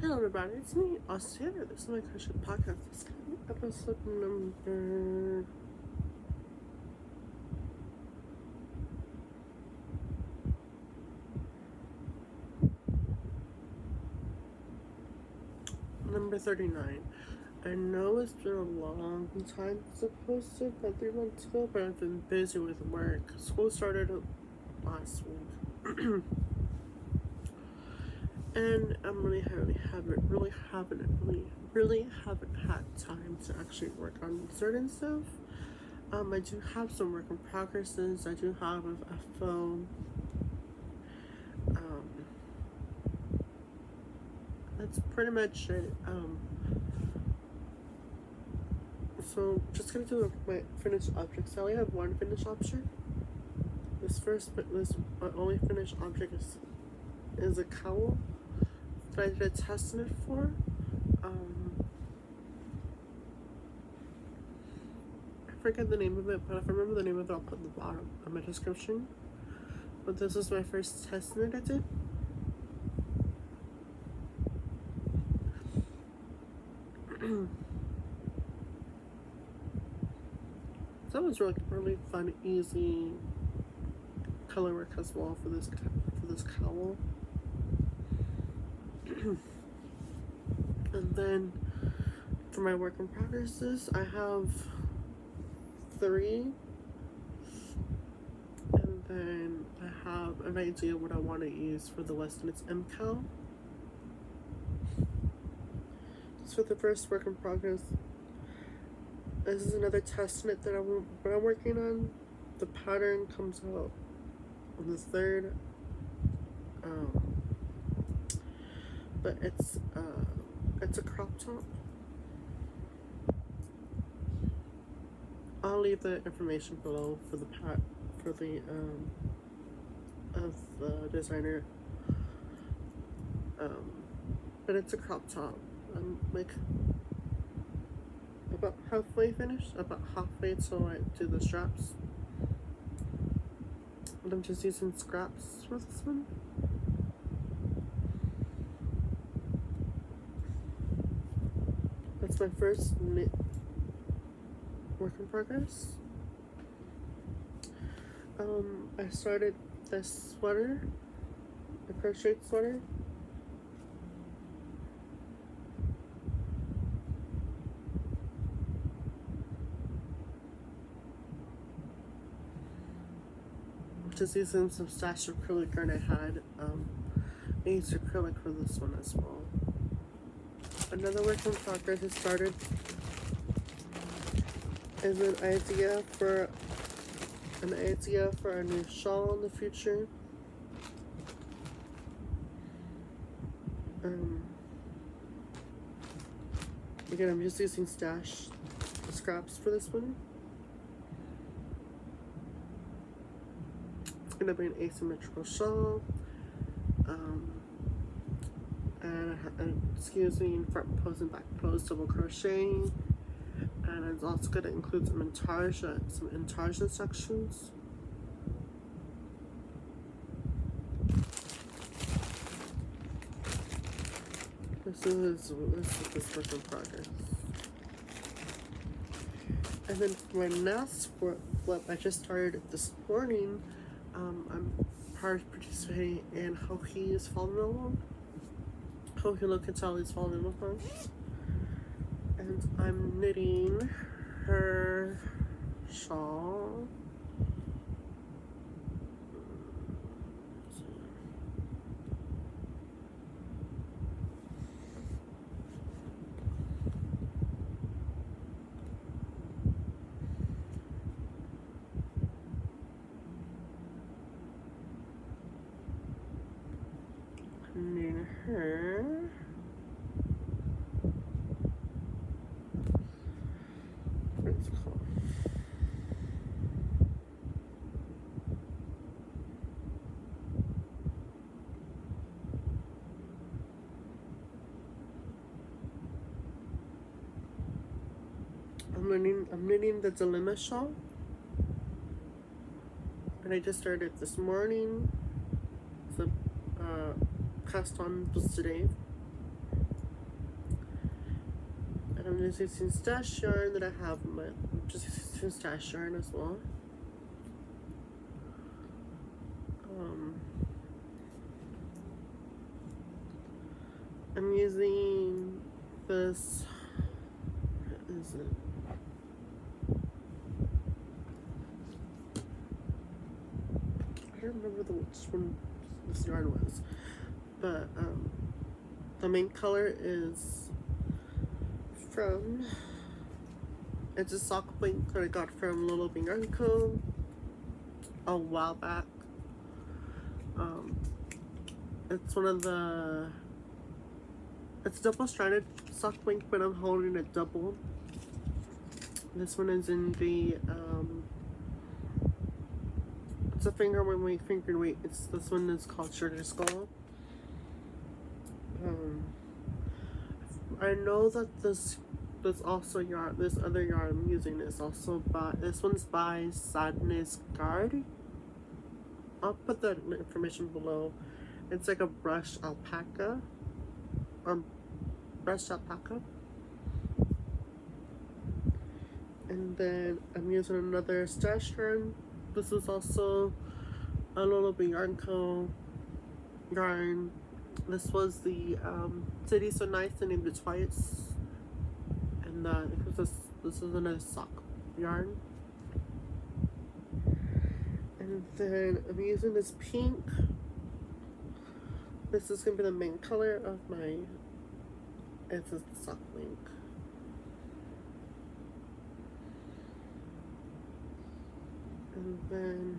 Hello, everybody. It's me, Austin. This is my Christian podcast. This is episode number. Number 39. I know it's been a long time since I posted, about three months ago, but I've been busy with work. School started last week. and I'm really haven't really haven't really really haven't had time to actually work on certain stuff. Um, I do have some work in progresses. I do have a, phone. Um, that's pretty much it. Um, so just gonna do my finished objects. I only have one finished object. This first, this my only finished object is is a cowl that I did a test in it for. Um, I forget the name of it, but if I remember the name of it, I'll put in the bottom of my description. But this was my first test in it I did. that was really really fun, easy color work as well for this for this cowl. and then for my work in progresses, I have three. And then I have an idea what I want to use for the lesson. It's MCAL. So the first work in progress, this is another test knit that I'm, what I'm working on. The pattern comes out on the third. Um, but it's uh, it's a crop top. I'll leave the information below for the pat for the um, of the designer. Um, but it's a crop top. I'm like about halfway finished, about halfway till I do the straps. And I'm just using scraps for this one. My first knit work in progress. Um, I started this sweater, a crocheted sweater. Just using some stash acrylic yarn I had. Um, I used acrylic for this one as well another work in progress has started is an idea for an idea for a new shawl in the future. Um, again, I'm just using stash scraps for this one. It's gonna be an asymmetrical shawl. Um, excuse me, front post and back post double crocheting. And it's also going to include some intarsia, some intarsia sections. This is this is this work in progress. And then for my next flip, I just started this morning. Um, I'm participating in How He Is Falling Along. Oh, look at Sally's falling apart. And I'm knitting her shawl. knitting her. What's it called? I'm knitting, I'm knitting the dilemma shawl. And I just started this morning. So, uh, cast on was today. I'm just using stash yarn that I have my just using stash yarn as well. Um, I'm using this. What is it? I don't remember the which one this yarn was, but um, the main color is from. It's a sock blank that I got from Lolabean Co. a while back. Um, it's one of the. It's double stranded sock link, but I'm holding it double. This one is in the um, it's a finger weight, finger weight. It's this one is called Sugar Skull. Um, I know that this this also yarn this other yarn I'm using is also by this one's by Sandnes Garn. I'll put the information below. It's like a brush alpaca. Um brushed alpaca. And then I'm using another stash yarn. This is also a little bit yarn. This was the um, City So Nice I named it twice. And uh, this, this is another sock yarn. And then I'm using this pink. This is going to be the main color of my, this is the sock link. Then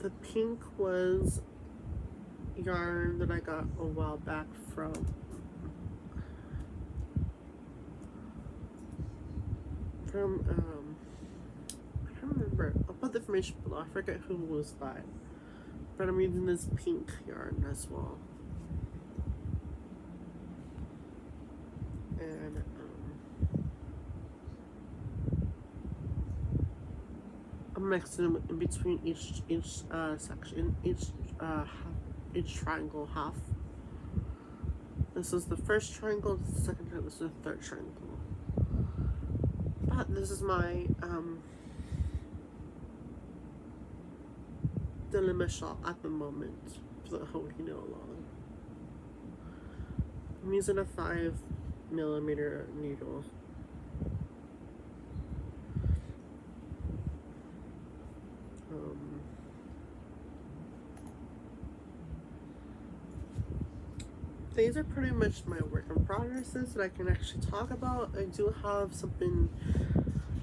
the pink was yarn that I got a while back from. From um I don't remember. I'll put the information below I forget who was by. But I'm using this pink yarn as well. And um, Them in between each each uh, section each uh, each triangle half. This is the first triangle the second triangle this is the third triangle. But this is my um, dilemma shop at the moment for the whole you know along. I'm using a five millimeter needle. Um, these are pretty much my work in progresses that I can actually talk about. I do have something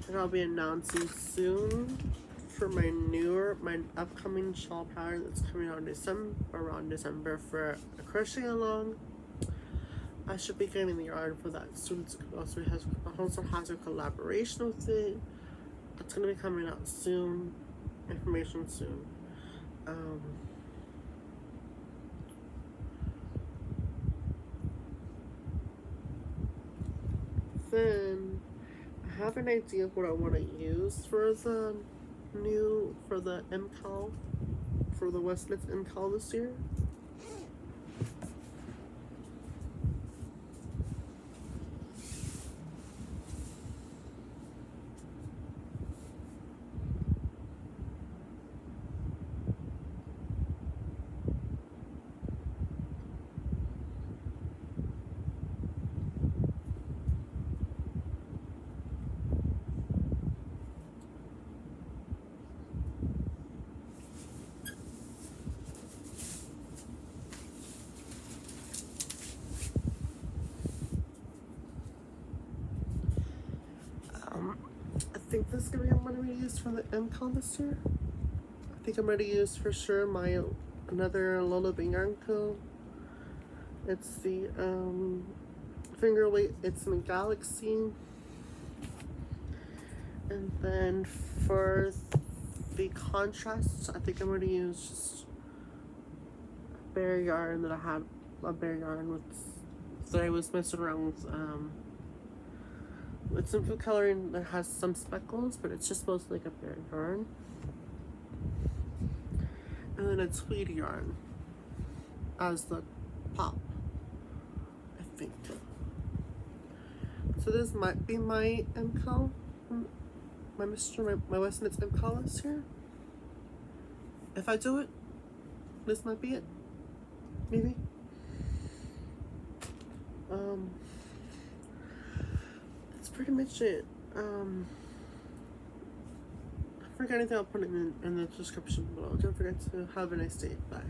that I'll be announcing soon for my newer, my upcoming shawl pattern that's coming out December, around December for a crochet along. I should be getting the yarn for that soon. Also has also has a collaboration with it. It's gonna be coming out soon. Information soon. Um, then I have an idea of what I want to use for the new for the MCAL for the Westknits MCAL this year. I'm gonna use for the MCon this. I think I'm gonna use for sure my another Lola Bianco. It's the um, finger weight, it's in Galaxy. And then for the contrast, I think I'm gonna use just bare yarn that I had a bare yarn with that I was messing around with um it's some food coloring that has some speckles, but it's just mostly like a bare yarn. And then a tweed yarn. as the pop. I think. So this might be my MCAL, my Mr. My, my Westknits MCAL is here. If I do it, this might be it. Maybe. Um, pretty much it. Um, I forget anything, I'll put it in, in the description below. Don't forget to have a nice day. Bye.